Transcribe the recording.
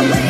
away.